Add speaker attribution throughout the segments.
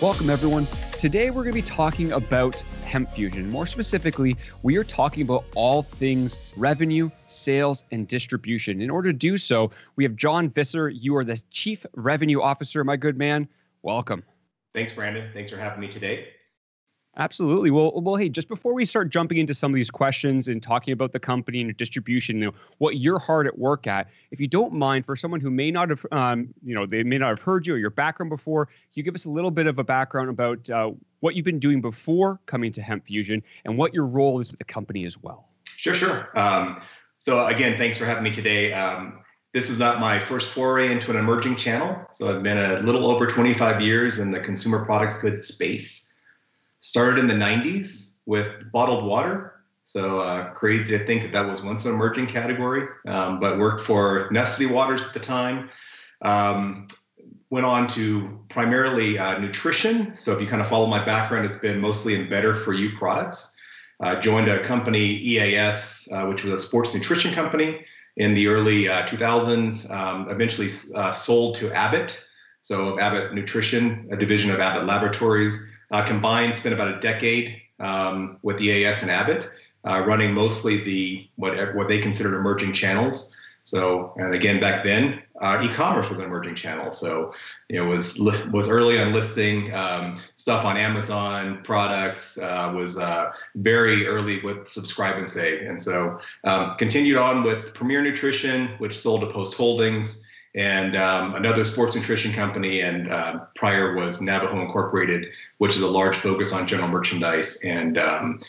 Speaker 1: Welcome, everyone. Today, we're going to be talking about hemp fusion. More specifically, we are talking about all things revenue, sales, and distribution. In order to do so, we have Jon Visser. You are the Chief Revenue Officer, my good man. Welcome.
Speaker 2: Thanks, Brandon. Thanks for having me today.
Speaker 1: Absolutely. Well, well, hey, just before we start jumping into some of these questions and talking about the company and distribution, you know, what you're hard at work at, if you don't mind, for someone who may not have, um, you know, they may not have heard you or your background before, can you give us a little bit of a background about uh, what you've been doing before coming to Hemp Fusion and what your role is with the company as well?
Speaker 2: Sure, sure. Um, so again, thanks for having me today. Um, this is not my first foray into an emerging channel. So I've been a little over 25 years in the consumer products goods space. Started in the 90s with bottled water. So uh, crazy to think that that was once an emerging category, um, but worked for Nestle Waters at the time. Um, went on to primarily uh, nutrition. So if you kind of follow my background, it's been mostly in better for you products. Uh, joined a company, EAS, uh, which was a sports nutrition company in the early 2000s. Uh, um, eventually uh, sold to Abbott. So Abbott Nutrition, a division of Abbott Laboratories. Uh, combined, spent about a decade um, with the AS and Abbott, uh, running mostly the what what they considered emerging channels. So, and again, back then, uh, e-commerce was an emerging channel. So, you know, was was early on listing um, stuff on Amazon products. Uh, was uh, very early with Subscribe and Save, and so um, continued on with Premier Nutrition, which sold to Post Holdings and um, another sports nutrition company. And uh, prior was Navajo Incorporated, which is a large focus on general merchandise and um,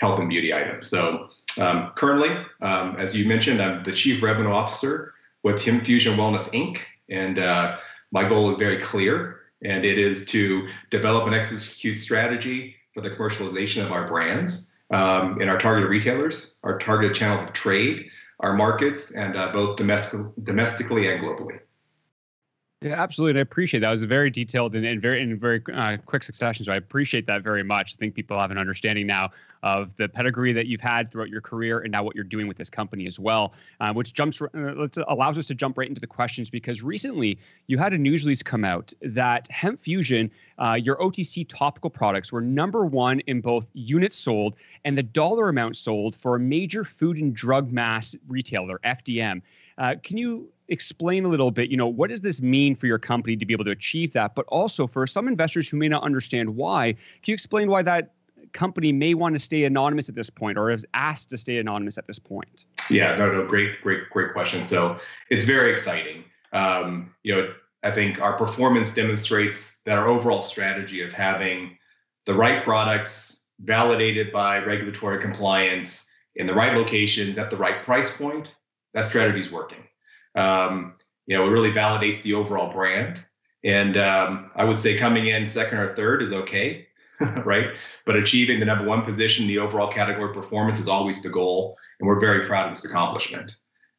Speaker 2: health and beauty items. So um, currently, um, as you mentioned, I'm the chief revenue officer with Hemp Fusion Wellness Inc. And uh, my goal is very clear, and it is to develop and execute strategy for the commercialization of our brands um, in our targeted retailers, our targeted channels of trade, our markets, and uh, both domestic, domestically and globally.
Speaker 1: Yeah, absolutely. I appreciate that. It was a very detailed and, and very in very uh, quick succession. So I appreciate that very much. I think people have an understanding now of the pedigree that you've had throughout your career and now what you're doing with this company as well, uh, which jumps uh, allows us to jump right into the questions because recently you had a news release come out that Hemp Fusion, uh, your OTC topical products, were number one in both units sold and the dollar amount sold for a major food and drug mass retailer, FDM. Uh, can you explain a little bit, you know, what does this mean for your company to be able to achieve that? But also for some investors who may not understand why, can you explain why that company may want to stay anonymous at this point or is asked to stay anonymous at this point?
Speaker 2: Yeah, no, no, great, great, great question. So it's very exciting. Um, you know, I think our performance demonstrates that our overall strategy of having the right products validated by regulatory compliance in the right locations at the right price point, that strategy is working um, you know, it really validates the overall brand. And um, I would say coming in second or third is okay, right? But achieving the number one position, in the overall category performance is always the goal, and we're very proud of this accomplishment.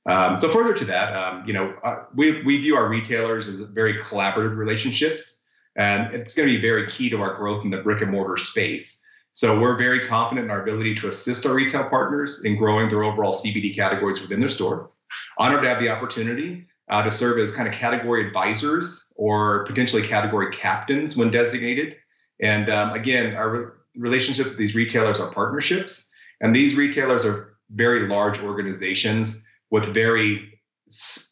Speaker 2: Um, so further to that, um, you know, uh, we we view our retailers as very collaborative relationships, and it's going to be very key to our growth in the brick and mortar space. So we're very confident in our ability to assist our retail partners in growing their overall CBD categories within their store. Honored to have the opportunity uh, to serve as kind of category advisors or potentially category captains when designated. And um, again, our re- relationships with these retailers are partnerships, and these retailers are very large organizations with very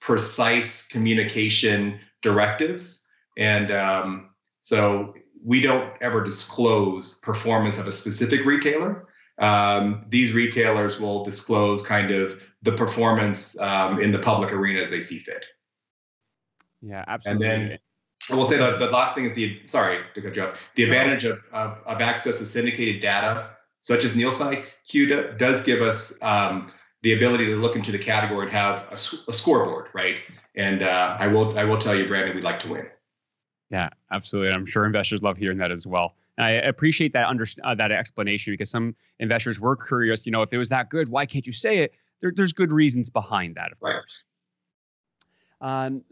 Speaker 2: precise communication directives. And um, so we don't ever disclose performance of a specific retailer. Um, these retailers will disclose kind of the performance um, in the public arena as they see fit.
Speaker 1: Yeah, absolutely.
Speaker 2: And then I will say that the last thing is the sorry to cut you off. The advantage of, of, of access to syndicated data, such as Nielsen IQ, does give us um, the ability to look into the category and have a, a scoreboard, right? And uh, I will I will tell you, Brandon, we'd like to win.
Speaker 1: Yeah, absolutely. I'm sure investors love hearing that as well. And I appreciate that under, uh, that explanation because some investors were curious. You know, if it was that good, why can't you say it? there, there's good reasons behind that, of right. course. Um,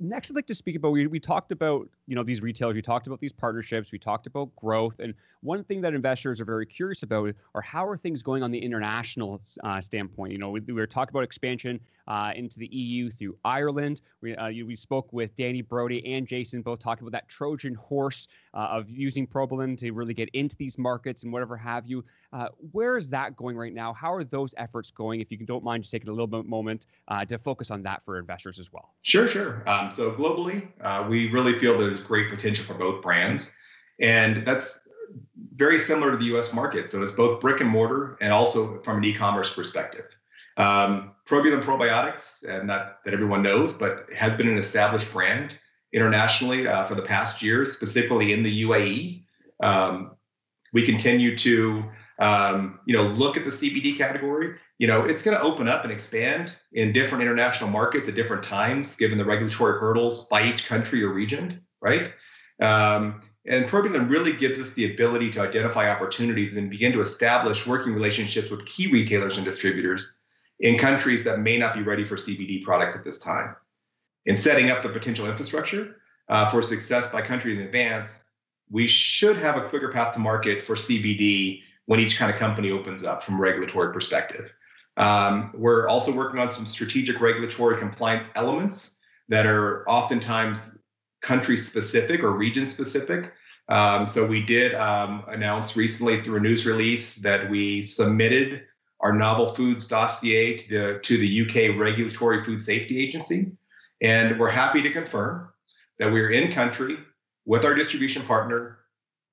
Speaker 1: next, I'd like to speak about we, we talked about you know these retailers, we talked about these partnerships, we talked about growth, and one thing that investors are very curious about are how are things going on the international uh, standpoint. You know, we, we were talking about expansion uh, into the EU through Ireland. We uh, you, we spoke with Danny Brody and Jason both talking about that Trojan horse uh, of using Probulin to really get into these markets and whatever have you. Uh, where is that going right now? How are those efforts going? If you don't mind, just taking a little bit moment uh, to focus on that for investors as well.
Speaker 2: Sure, sure. Um, so globally, uh, we really feel there's great potential for both brands, and that's very similar to the U.S. market. So it's both brick and mortar, and also from an e-commerce perspective. Um, Probulin Probiotics, and not that everyone knows, but has been an established brand internationally uh, for the past years, specifically in the UAE. Um, we continue to um, you know look at the CBD category you know, it's going to open up and expand in different international markets at different times, given the regulatory hurdles by each country or region, right? Um, and Probulin really gives us the ability to identify opportunities and begin to establish working relationships with key retailers and distributors in countries that may not be ready for CBD products at this time. In setting up the potential infrastructure uh, for success by country in advance, we should have a quicker path to market for CBD when each kind of company opens up from a regulatory perspective. Um, we're also working on some strategic regulatory compliance elements that are oftentimes country specific or region specific. Um, so we did um, announce recently through a news release that we submitted our novel foods dossier to the, to the UK Regulatory Food Safety Agency. And we're happy to confirm that we're in country with our distribution partner,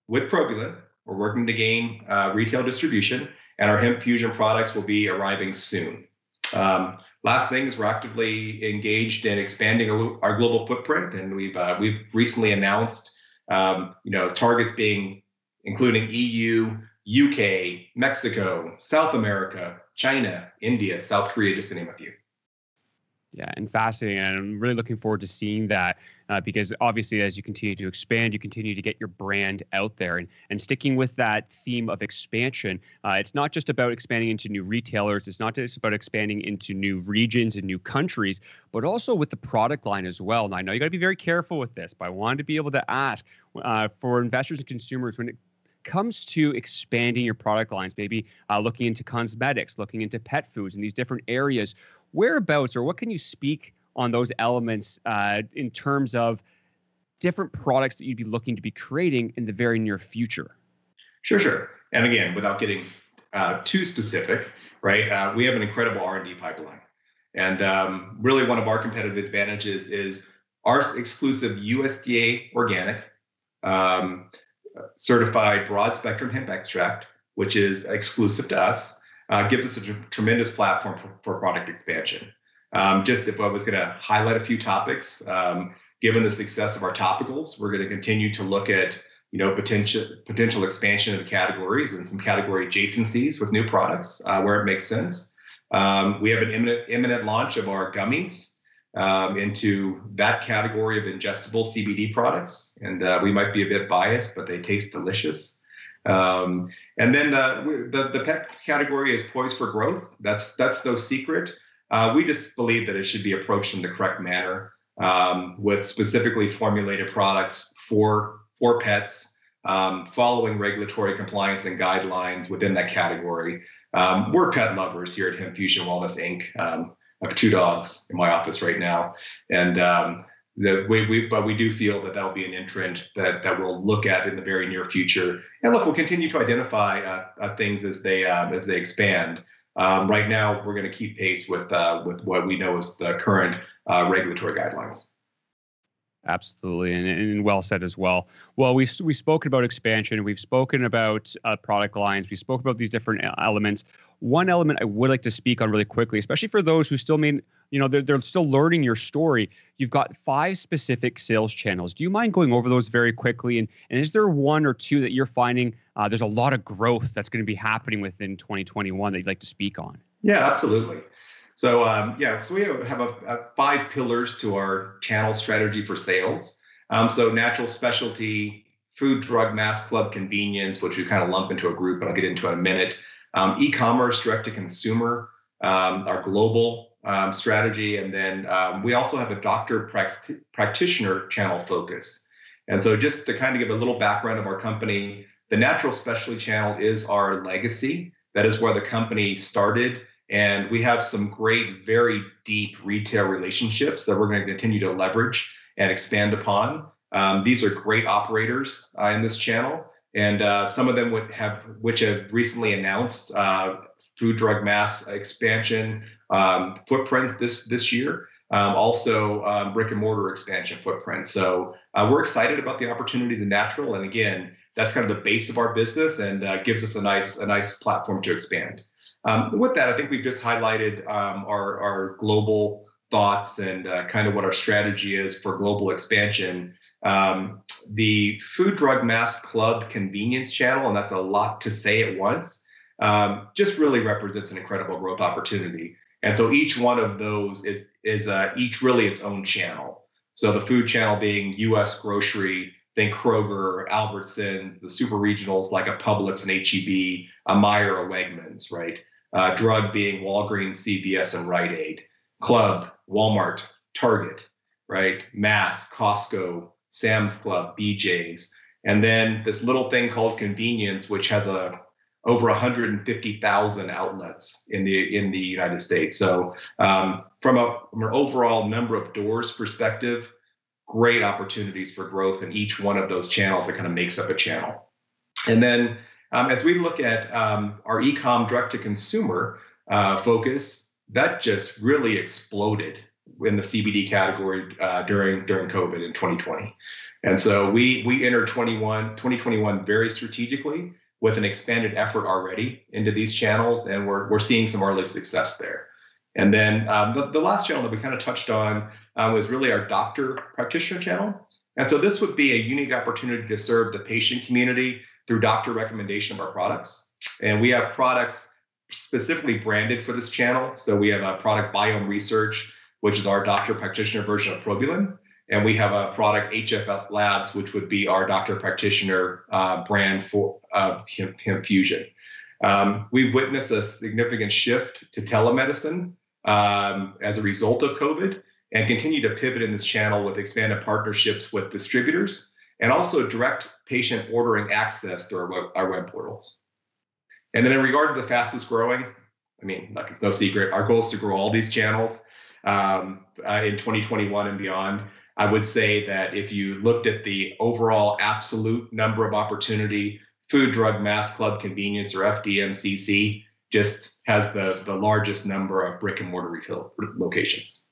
Speaker 2: with Probulin. We're working to gain uh, retail distribution and our hemp fusion products will be arriving soon. Um, last thing is we're actively engaged in expanding our global footprint, and we've uh, we've recently announced um, you know targets being including EU, UK, Mexico, South America, China, India, South Korea, just to name a few.
Speaker 1: Yeah, and fascinating. And I'm really looking forward to seeing that uh, because obviously, as you continue to expand, you continue to get your brand out there. And, and sticking with that theme of expansion, uh, it's not just about expanding into new retailers, it's not just about expanding into new regions and new countries, but also with the product line as well. And I know you got to be very careful with this, but I wanted to be able to ask uh, for investors and consumers when it comes to expanding your product lines, maybe uh, looking into cosmetics, looking into pet foods and these different areas, whereabouts or what can you speak on those elements uh, in terms of different products that you'd be looking to be creating in the very near future?
Speaker 2: Sure, sure. And again, without getting uh, too specific, right? Uh, we have an incredible R&D pipeline, and um, really one of our competitive advantages is our exclusive USDA organic um, certified broad spectrum hemp extract, which is exclusive to us uh, gives us a tr- tremendous platform for, for product expansion. Um, just if I was going to highlight a few topics, um, given the success of our topicals, we're going to continue to look at you know potential potential expansion of categories and some category adjacencies with new products uh, where it makes sense. Um, we have an imminent imminent launch of our gummies um, into that category of ingestible CBD products, and uh, we might be a bit biased, but they taste delicious. Um, and then the, the, the pet category is poised for growth. That's that's no secret. Uh, we just believe that it should be approached in the correct manner um, with specifically formulated products for for pets, um, following regulatory compliance and guidelines within that category. Um, we're pet lovers here at Hemp Fusion Wellness Inc. Um, I have two dogs in my office right now, and that we, we but we do feel that that'll be an entrant that that we'll look at in the very near future. And look, we'll continue to identify uh, uh, things as they uh, as they expand. Um, right now, we're going to keep pace with uh, with what we know is the current uh, regulatory guidelines.
Speaker 1: Absolutely, and, and, well said as well. Well, we've we've spoken about expansion. We've spoken about uh, product lines. We spoke about these different elements. One element I would like to speak on really quickly, especially for those who still mean you know they're, they're still learning your story. You've got five specific sales channels. Do you mind going over those very quickly? And and is there one or two that you're finding uh, there's a lot of growth that's going to be happening within 2021 that you'd like to speak on?
Speaker 2: Yeah, absolutely. So um, yeah, so we have a, a five pillars to our channel strategy for sales. Um, so natural specialty, food, drug, mass club, convenience, which we kind of lump into a group, but I'll get into in a minute. Um, e-commerce, direct to consumer, um, our global um, strategy. And then um, we also have a doctor practitioner channel focus. And so, just to kind of give a little background of our company, the natural specialty channel is our legacy. That is where the company started. And we have some great, very deep retail relationships that we're going to continue to leverage and expand upon. Um, these are great operators uh, in this channel, and uh, some of them would have, which have recently announced uh, food, drug, mass expansion um, footprints this this year. Um, also, um, brick and mortar expansion footprints. So uh, we're excited about the opportunities in natural, and again, that's kind of the base of our business and uh, gives us a nice a nice platform to expand. Um, with that, I think we've just highlighted um, our our global thoughts and uh, kind of what our strategy is for global expansion. Um, the food, drug, mass club convenience channel, and that's a lot to say at once, um, just really represents an incredible growth opportunity. And so each one of those is, is uh, each really its own channel. So the food channel being U.S. grocery, think Kroger, Albertsons, the super regionals like a Publix and HEB, a Meijer, a Wegmans, right? Uh, drug being Walgreens, CVS, and Rite Aid. Club, Walmart, Target, right? Mass, Costco, Sam's Club, BJ's, and then this little thing called convenience, which has a over 150,000 outlets in the in the United States. So um, from, a, from an overall number of doors perspective, great opportunities for growth in each one of those channels that kind of makes up a channel. And then um, as we look at um, our ecom direct to consumer uh, focus, that just really exploded in the CBD category uh, during during COVID in 2020. And so we we entered 21 2021 very strategically with an expanded effort already into these channels, and we're we're seeing some early success there. And then um, the, the last channel that we kind of touched on um, was really our doctor practitioner channel. And so this would be a unique opportunity to serve the patient community through doctor recommendation of our products. And we have products specifically branded for this channel. So we have a product biome research which is our doctor practitioner version of Probulin. And we have a product, HFF Labs, which would be our doctor practitioner uh, brand for uh, Hemp Fusion. Um, we've witnessed a significant shift to telemedicine um, as a result of COVID and continue to pivot in this channel with expanded partnerships with distributors and also direct patient ordering access through our web, our web portals. And then in regard to the fastest growing, I mean, like it's no secret, our goal is to grow all these channels um, uh, in 2021 and beyond. I would say that if you looked at the overall absolute number of opportunity, food, drug, mass, club, convenience, or FDMCC just has the, the largest number of brick and mortar retail locations.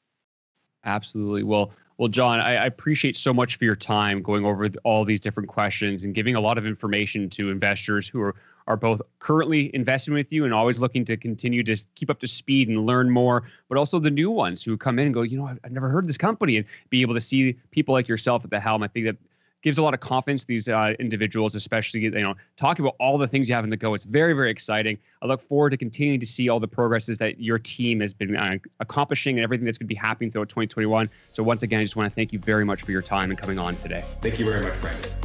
Speaker 1: Absolutely. Well, well, Jon, I, I, appreciate so much for your time going over all these different questions and giving a lot of information to investors who are are both currently investing with you and always looking to continue to keep up to speed and learn more, but also the new ones who come in and go, you know, I've, I've never heard this company and be able to see people like yourself at the helm. I think that gives a lot of confidence to these uh, individuals, especially you know talking about all the things you have in the go. It's very very exciting. I look forward to continuing to see all the progresses that your team has been uh, accomplishing and everything that's going to be happening throughout 2021. So once again, I just want to thank you very much for your time and coming on today.
Speaker 2: Thank you very much, Brandon.